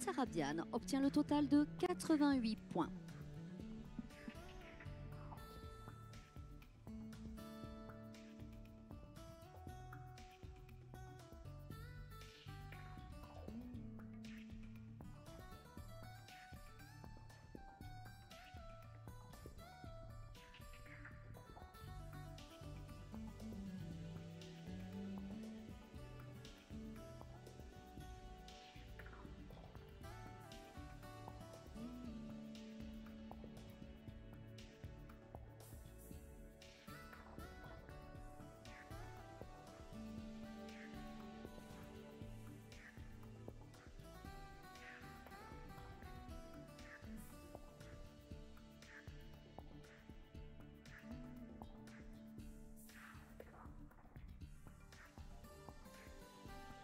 Sarabian obtient le total de 88 points.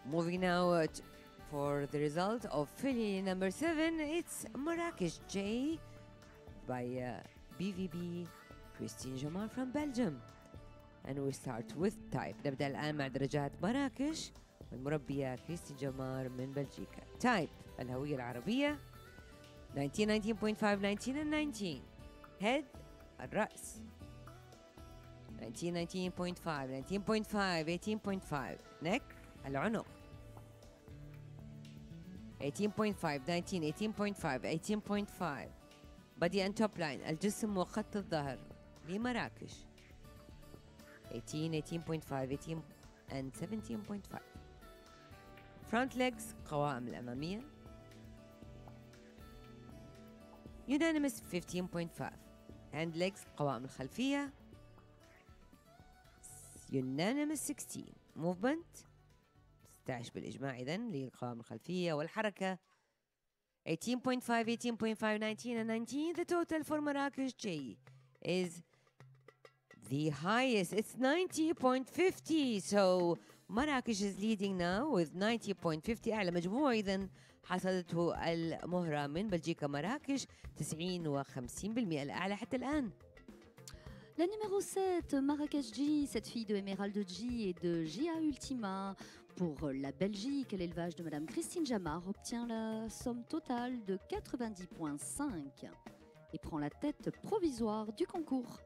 Moving now uh, t- for the result of Philly number seven, it's Marrakesh J by uh, BVB Christine Jamar from Belgium. And we start with type. نبدأ الآن مع درجات مراكش والمربية كريستين جمار من بلجيكا. تايب الهوية العربية 19 19.5 19 and 19 head الرأس 19 19.5 19.5 18.5 neck العنق 18.5 19 18.5 18.5 body and top line الجسم وخط الظهر لمراكش 18 18.5 18 and 17.5 front legs قوائم الأمامية unanimous 15.5 hand legs قوائم الخلفية unanimous 16 movement 16 بالإجماع إذا للقوائم الخلفية والحركة. 18.5 18.5 19 and 19 the total for Marrakesh J is the highest. It's 90.50 so Marrakesh is leading now with 90.50 أعلى مجموع إذا حصلته المهرة من بلجيكا مراكش 90 و50% الأعلى حتى الآن. La numéro 7, Marrakech G, cette fille de Emerald G et de GA Ultima. Pour la Belgique, l'élevage de Madame Christine Jamar obtient la somme totale de 90,5 et prend la tête provisoire du concours.